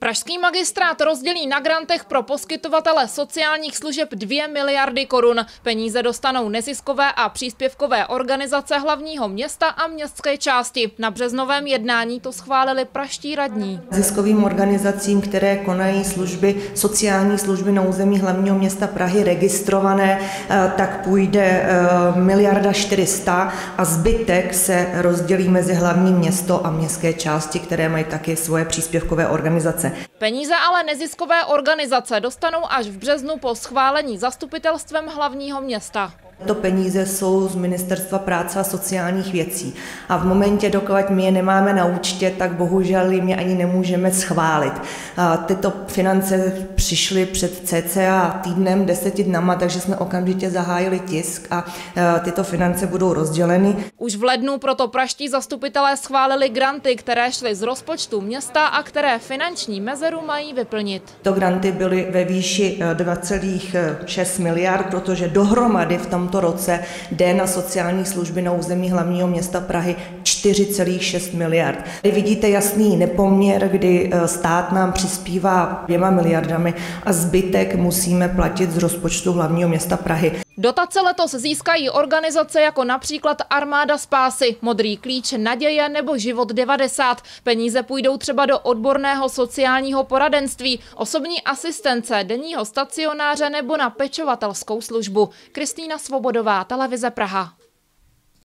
Pražský magistrát rozdělí na grantech pro poskytovatele sociálních služeb 2 miliardy korun. Peníze dostanou neziskové a příspěvkové organizace hlavního města a městské části. Na březnovém jednání to schválili praští radní. Ziskovým organizacím, které konají služby, sociální služby na území hlavního města Prahy registrované, eh, tak půjde eh, miliarda 400 a zbytek se rozdělí mezi hlavní město a městské části, které mají taky svoje příspěvkové organizace. Peníze ale neziskové organizace dostanou až v březnu po schválení zastupitelstvem hlavního města. To peníze jsou z Ministerstva práce a sociálních věcí. A v momentě, dokud my je nemáme na účtě, tak bohužel jim je ani nemůžeme schválit. A tyto finance přišly před cca týdnem, deseti dnama, takže jsme okamžitě zahájili tisk a tyto finance budou rozděleny. Už v lednu proto praští zastupitelé schválili granty, které šly z rozpočtu města a které finanční mezeru mají vyplnit. To granty byly ve výši 2,6 miliard, protože dohromady v tom tomto roce jde na sociální služby na území hlavního města Prahy 4,6 miliard. Tady vidíte jasný nepoměr, kdy e, stát nám přispívá dvěma miliardami a zbytek musíme platit z rozpočtu hlavního města Prahy. Dotace letos získají organizace jako například Armáda spásy, Modrý klíč, Naděje nebo Život 90. Peníze půjdou třeba do odborného sociálního poradenství, osobní asistence, denního stacionáře nebo na pečovatelskou službu. Kristýna Svobodová, Televize Praha.